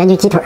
盐焗鸡腿